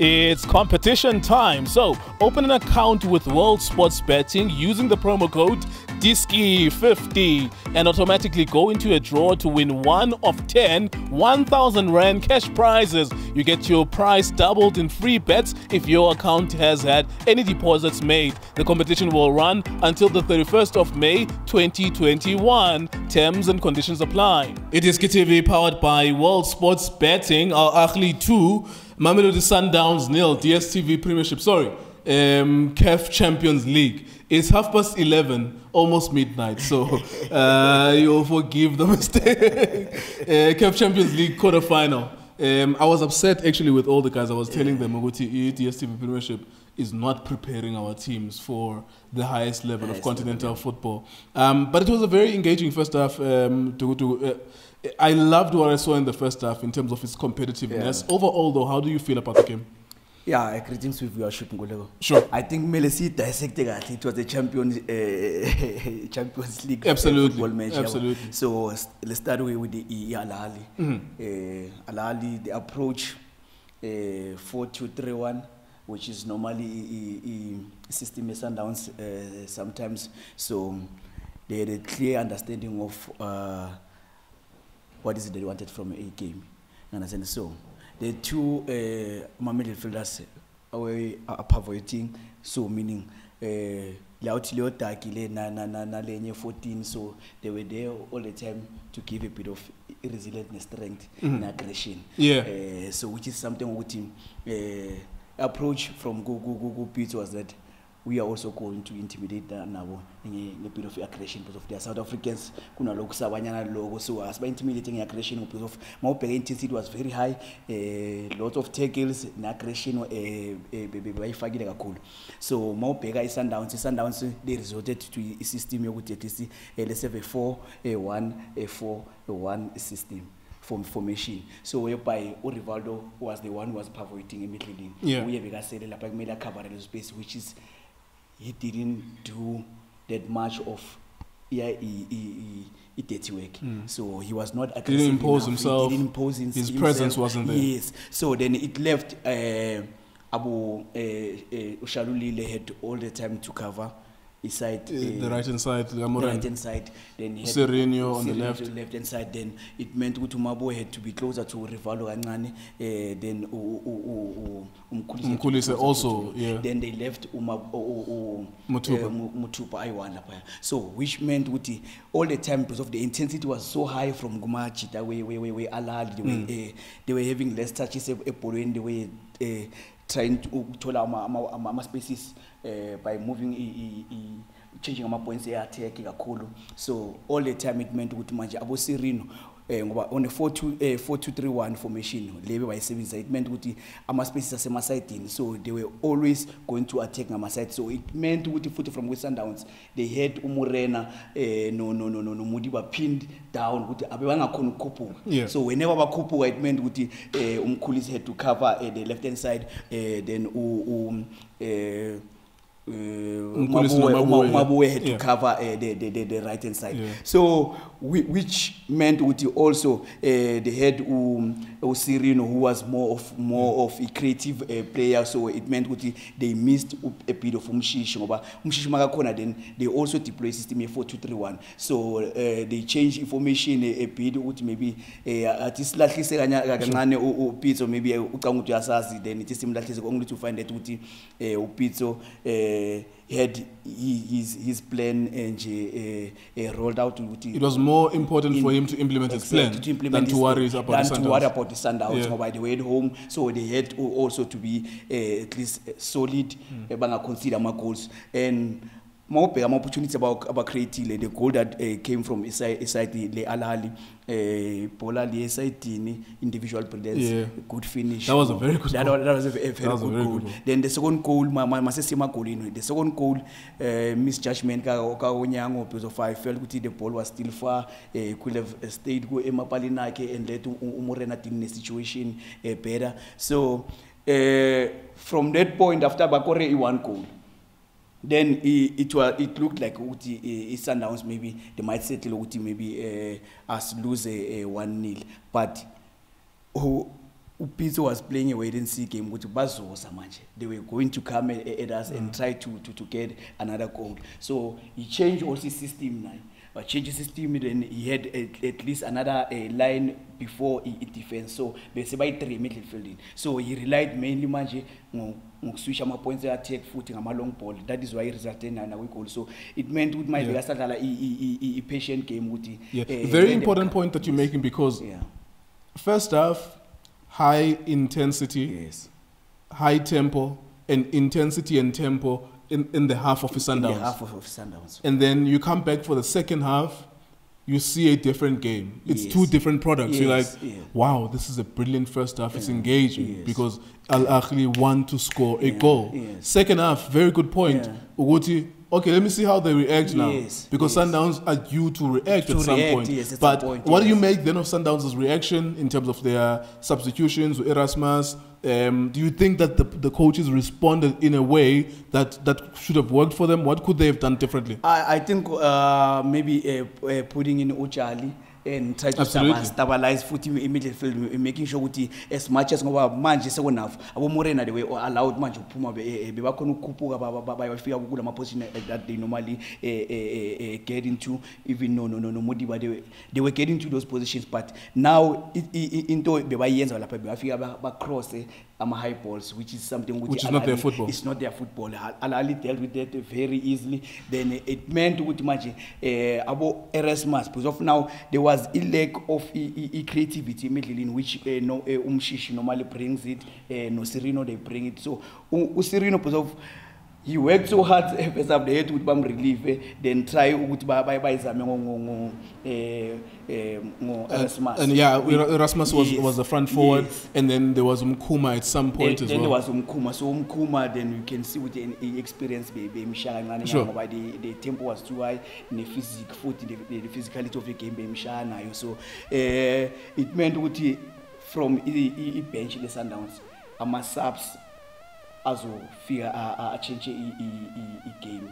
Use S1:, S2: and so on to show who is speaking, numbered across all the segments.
S1: It's competition time, so open an account with World Sports Betting using the promo code DISCI50 and automatically go into a draw to win one of 10 1000 Rand cash prizes. You get your prize doubled in free bets if your account has had any deposits made. The competition will run until the 31st of May 2021. Terms and conditions apply. iDiskiTV powered by World Sports Betting, Al Ahly 2. Mamelodi Sundowns nil, DSTV Premiership, sorry, um, CAF Champions League. It's half past 11, almost midnight, so uh, you'll forgive the mistake. uh, CAF Champions League quarterfinal. Um, I was upset actually with all the guys. I was telling them, Oguti, DSTV Premiership is not preparing our teams for the highest level of continental football. Um, but it was a very engaging first half. Um, to, to, uh, I loved what I saw in the first half in terms of its competitiveness.
S2: Yeah.
S1: Overall, though, how do you feel about the game?
S2: Yeah, I greetings with viewership Ngolego.
S1: Sure.
S2: I think mele si dissect kahle it was a champion uh, Champions League uh,
S1: Absolutely,
S2: football match.
S1: absolutely.
S2: So let's start with, with the E- Al Ahly. Uh, Al Ahly the approach uh, 4-2-3-1 which is normally a, a system Sundowns uh, sometimes so they had a clear understanding of uh, what is it they wanted from a game. You understand? So the two uh, my midfielders were apavoiting, so meaning uh, Leotaki na na na na lenye 14, so they were there all the time to give a bit of resilience, strength, and aggression.
S1: Yeah.
S2: Uh, so which is something him. Uh, approach from Pete was that we are also going to intimidate na- nabo nge nge bit of aggression because of their South Africans. Kunalokhu sabanyana logo so asiba intimidating aggression because of mawubheka intensity was very high eh lot of tackles na aggression eh eh, bayifakile kakhulu. So mawubheka i-Sundowns i-Sundowns they resorted to i system yokuthi at least eh, let's have a 4 a 1 a 4 a 1 system form formation. So whereby uRivaldo was the one who was pivoting immediately
S1: Yeah.
S2: uye bekasele lapha kumele acover leso space which is he didn't do that much of yeah i- i- i- dirty work so he was not aggressive
S1: impose
S2: enough.
S1: himself.
S2: he didn't impose his,
S1: His
S2: himself.
S1: presence wasn't there.
S2: yes so then it left uh, abu uh, uh, Ushalulile had all the time to cover his side
S1: Uh, the
S2: uh,
S1: right hand side,
S2: the right hand side then he had
S1: Sirino on the left,
S2: the left hand side then it meant ukuthi umabo had to be closer to Rivaldo kancane eh then u- u- u- u- umkhulisi had to be closer
S1: also, yeah.
S2: then they left uma u- u- u-
S1: Motupa.
S2: eh, Mu- Motupa ayi-one lapha so which meant ukuthi all the time because of the intensity was so high from kumajita we we we we Al Ahly they were eh, they were having less touches they were eh, trying to ukuthola ama- ama ama- ama spaces eh, by moving changing ama points e-attack kakhulu. So all the time it meant ukuthi manje abo Sirino eh ngoba on a 42 eh 4231 formation lebe bayisebenzisa it meant ukuthi ama spaces asemasayidini. So they were always going to attack ngama side so it meant ukuthi futhi from West Sundowns they had umurena eh no no no no no Modiba pinned down ukuthi abe bangakhona ukukhuphuka. So whenever bakhuphuka it meant ukuthi eh umkhulisi had to cover eh, the left hand side eh then u u eh uh,
S1: Umkhulisi
S2: Mabuwe-
S1: noMabuwe,
S2: Uma- Mabuwe had to cover uh, the, the, the, the right hand side.
S1: Yeah.
S2: so whi- which meant ukuthi also uh, they had um, Sirino who was more of more of a creative uh, player. So it meant ukuthi they missed a bit of umshishi ngoba umshishi makakhona then they also deploy system ye 4231 so uh, they change information a, a bit ukuthi maybe uh, athi silahlise kancane uPitso maybe ucanga ukuthi uyasazi then ithi simlahlise only to find that ukuthi uh, uPitso uh, had his his plan nje uh, uh, rolled out ukuthi
S1: It was more important for him to implement his plan
S2: to implement
S1: than to worry about
S2: than
S1: the
S2: to worry
S1: Sundowns.
S2: about the Sundowns
S1: Yeah.
S2: ngoba they were at home so they had also to be uh, at least solid uh, bangaconsider ama goals and mawubheka ama opportunities aba abacreatile the goal that uh, came from iside iside le Al Ahly eh bola le side individual brilliance
S1: Yeah.
S2: good finish
S1: That was a very good
S2: that,
S1: goal.
S2: that was a, a very,
S1: was a
S2: good,
S1: very
S2: goal.
S1: good goal.
S2: then the second goal ma- ma- masesema golini the second goal uh, misjudgment ka ka Onyango because of I felt ukuthi the ball was still far uh, could have stayed go emapalini akhe and let u- u- umurena deal in a situation uh, better so uh, from that point after bakore i one goal then it, it was it looked like ukuthi uh, i-Sundowns maybe they might settle ukuthi maybe uh, us lose a, a 1 nil but who uPitso was playing a wait and see game with manje. They were going to come at, at us and try to, to, to get another goal. So he changed also his system now. But change his system then he had at, at least another uh, line before he, he defense. So bese by three midfielding. So he relied mainly manje ngo ngokuswish ama-points e-attack futhi ngama-long ball. That is why i-resulted nana kwi-goal. So it meant ukuthi maybe asadlala i-patient game ukuthi eh,
S1: Very important point that you're making because
S2: yeah.
S1: first half, high intensity,
S2: yes.
S1: high tempo, and intensity and tempo in, in the half of the
S2: in the half of, of Sundowns.
S1: And then you come back for the second half, you see a different game. It's
S2: Yes.
S1: two different products. You're like,
S2: yeah.
S1: wow, this is a brilliant first half. It's engaging
S2: yes.
S1: because Al Ahly want to score a
S2: Yeah,
S1: goal.
S2: yes.
S1: Second half, very good point. Uguti, okay, let me see how they react now.
S2: Yes,
S1: Because
S2: yes.
S1: Sundowns are due to react
S2: To
S1: at some
S2: react,
S1: point.
S2: yes, at
S1: but
S2: some point,
S1: what do you make then of Sundowns' reaction in terms of their substitutions with Erasmus? Um, do you think that the, the coaches responded in a way that, that should have worked for them? What could they have done differently?
S2: I, I think uh, maybe uh, uh, putting in Uchali and try to stabilize futhi i-midfield making sure ukuthi as much as ngoba manje sekunafo abomorena they were allowed manje ukuphuma eh, eh, bebakhona ukukhuphuka ba- ba- ba- bayofika kula ma-position eh, that they normally eh, eh, eh, eh, get into even no no no no they were, they were getting to those positions but now into bebayenza lapha bebafika ba- eh, ama-high balls which is something ukuthi
S1: Which is not their football.
S2: it's not their football. Al Ahly dealt with that very easily. Then it meant ukuthi manje eh abo Erasmus because of now there was a lack of i- i- creativity immediately in which eh, no eh, umshishi normally brings it eh, no Sirino they bring it. So u- uSirino because of he worked so hard eh, first up the head ukuthi bamrelieve then try ukuthi ba- ba- bayizame ngo ngo ngo eh eh Erasmus
S1: And yeah,
S2: We-
S1: Erasmus was,
S2: yes,
S1: was the front forward,
S2: yes.
S1: and then there was Mkuma at some point
S2: then,
S1: as
S2: then
S1: well.
S2: there was umkhuma so umkhuma then you can see with the the experience bemshaya kancane
S1: Sure.
S2: ngoba the, the tempo was too high ne-physic futhi the, the physicality of the game bemshaya nayo so eh it meant ukuthi from i- i-bench le-sundowns ama-subs azofika atshintshe i-game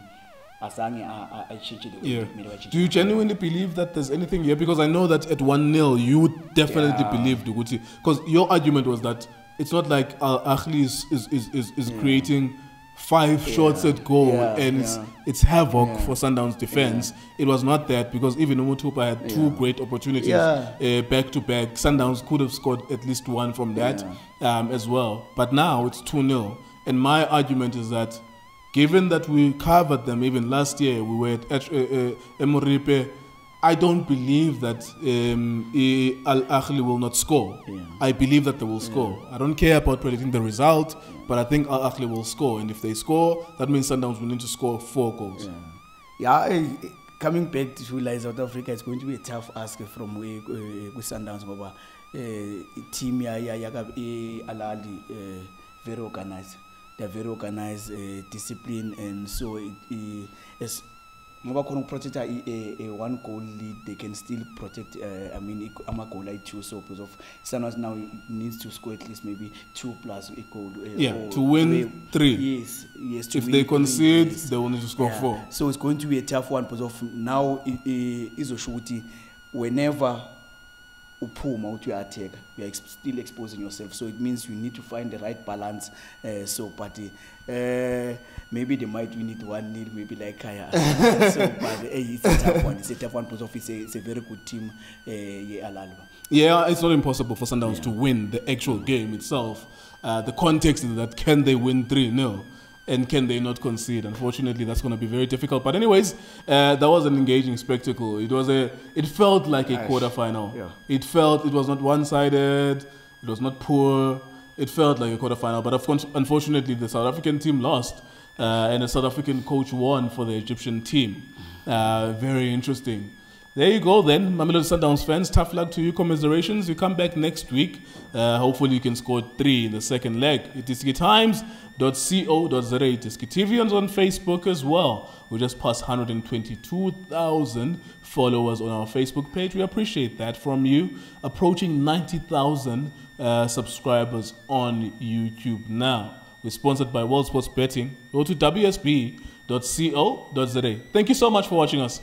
S2: azange a- a- ayitshintshe the
S1: Yeah. Do you genuinely believe that there's anything here? Because I know that at 1 0, you would definitely
S2: Yeah.
S1: believe Duguti. Because your argument was that it's not like Al Ahly is, is, is, is, is creating five shots at goal
S2: Yeah,
S1: and it's,
S2: yeah.
S1: it's havoc
S2: Yeah.
S1: for Sundown's defense. It was not that because even uMotupa had two
S2: Yeah.
S1: great opportunities uh, back to back. Sundowns could have scored at least one from that um, as well. But now it's 2 0. And my argument is that given that we covered them even last year, we were at uh, uh, Emoripe. I don't believe that um, Al Ahly will not score.
S2: Yeah.
S1: I believe that they will score. I don't care about predicting the result, but I think Al Ahly will score. And if they score, that means Sundowns will need to score four goals.
S2: Yeah, eh, coming back to like South Africa, it's going to be a tough ask from we uh, Sundowns eh team eh, Al Ahly eh, very organized. They're very organized, uh, discipline, and so it, eh, as ngoba khona ukuprotecta a, a one goal lead they can still protect uh, i mean ama-goal ayi-two so because of Sundowns now needs to score at least maybe two plus goal uh,
S1: Yeah, to win
S2: way-
S1: three.
S2: yes yes to
S1: If
S2: win
S1: they
S2: three,
S1: concede,
S2: yes.
S1: they will need to score
S2: Yeah.
S1: four.
S2: So it's going to be a tough one because of now izosho ukuthi whenever uphuma uthi uya-attack you are still exposing yourself. So it means you need to find the right balance uh, so but uh, maybe they might win it one nil maybe like kaya so but hey, it's a tough one. It's a tough one because of it's a, it's a very good team uh,
S1: Yeah, it's not impossible for Sundowns to win the actual game itself. Uh, the context is that can they win 3 0? And can they not concede? Unfortunately, that's going to be very difficult. But anyways, uh, that was an engaging spectacle. It was a. It felt like a quarterfinal.
S2: Yeah.
S1: It felt it was not one-sided. It was not poor. It felt like a quarterfinal. But of course, unfortunately, the South African team lost, uh, and the South African coach won for the Egyptian team. Uh, very interesting. There you go then, Mamelodi Sundowns fans. Tough luck to you. Commiserations. You come back next week. Uh, hopefully you can score three in the second leg. It is times.co.za. iDiskiTV on Facebook as well. We just passed 122,000 followers on our Facebook page. We appreciate that from you. Approaching 90,000 uh, subscribers on YouTube now. We're sponsored by World Sports Betting. Go to wsb.co.za. Thank you so much for watching us.